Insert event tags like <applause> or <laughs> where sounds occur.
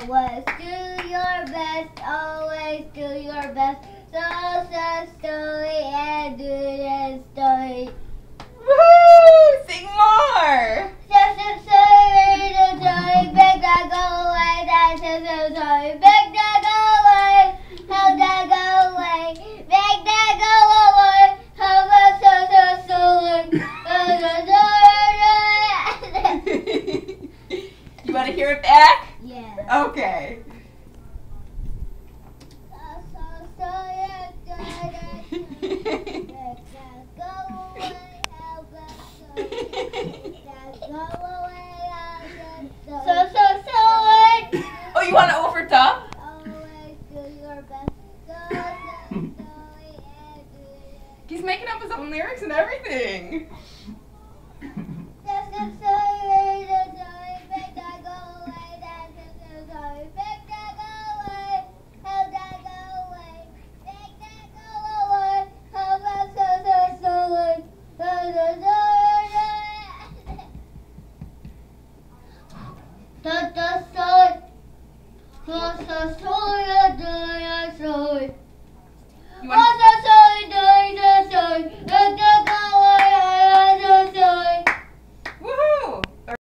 Always do your best, always do your best. So, so, story, and do the story. Woo! Sing more. So, so, story, the story, big that go away, that so, so, story, big that go away, how that go away, big that go away, how that so, so, story, so, so, story. <laughs> you want to hear it back? Okay. So, so, so, Oh, you want to over top? <laughs> He's making up his own lyrics and everything. Was I saw. Was I saw.